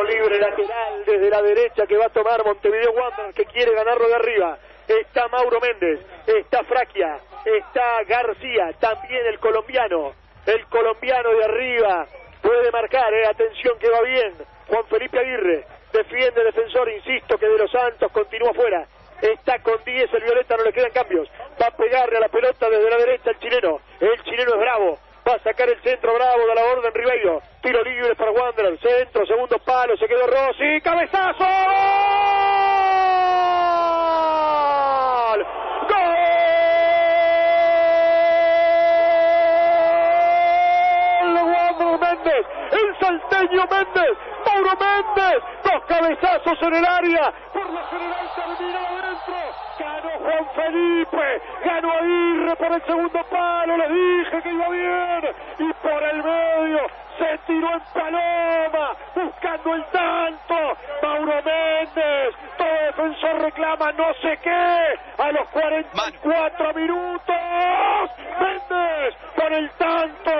Libre lateral desde la derecha que va a tomar Montevideo Wanderers que quiere ganarlo de arriba. Está Mauro Méndez, está Fraquia, está García, también el colombiano. El colombiano de arriba puede marcar, eh, atención que va bien. Juan Felipe Aguirre defiende defensor, insisto que de los Santos continúa fuera. Está con 10 el Violeta, no le quedan cambios. Va a pegarle a la pelota desde la derecha el chileno. El chileno es bravo. Va a sacar el centro bravo de la orden Ribeiro. Tiro libre para Wanderer. Centro, segundo palo. Se quedó Rossi. ¡Cabezazo! ¡Gol! Méndez! ¡El salteño Méndez! ¡Mauro Méndez! ¡Dos cabezazos en el área! Por la general termina adentro. Ganó Juan Felipe. Ganó Aguirre por el segundo palo. Les dije que iba bien. Y por el medio se tiró en paloma. Buscando el tanto. Mauro Méndez. Todo defensor reclama no sé qué. A los 44 minutos. Méndez por el tanto.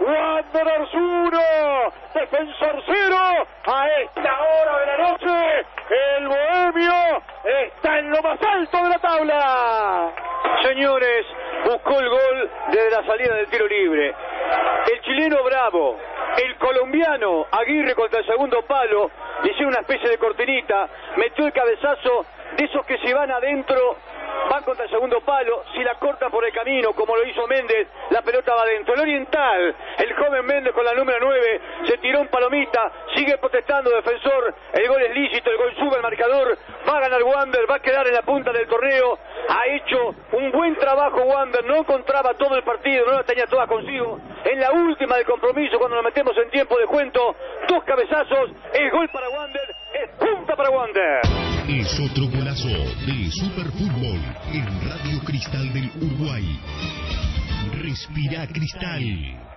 Wanderers 1. Defensor 0. A esta hora de la noche. El Bohemio está en lo más alto de la tabla. Señores, buscó el gol desde la salida del tiro libre. El chileno Bravo, el colombiano Aguirre contra el segundo palo, le hicieron una especie de cortinita, metió el cabezazo de esos que se van adentro, van contra el segundo palo, si la corta por el camino, como lo hizo Méndez, la pelota va adentro. El oriental, el joven Méndez con la número 9, se tiró un palomita, sigue protestando defensor, el gol es lícito, el gol sube al marcador, va a ganar Wander, va a quedar en la punta del torneo, ha hecho un buen trabajo Wander, no encontraba todo el partido, no la tenía toda consigo. En la última del compromiso, cuando nos metemos en tiempo de cuento, dos cabezazos, el gol para Wander, es punta para Wander. Es otro golazo de Superfútbol en Radio Cristal del Uruguay. Respira Cristal.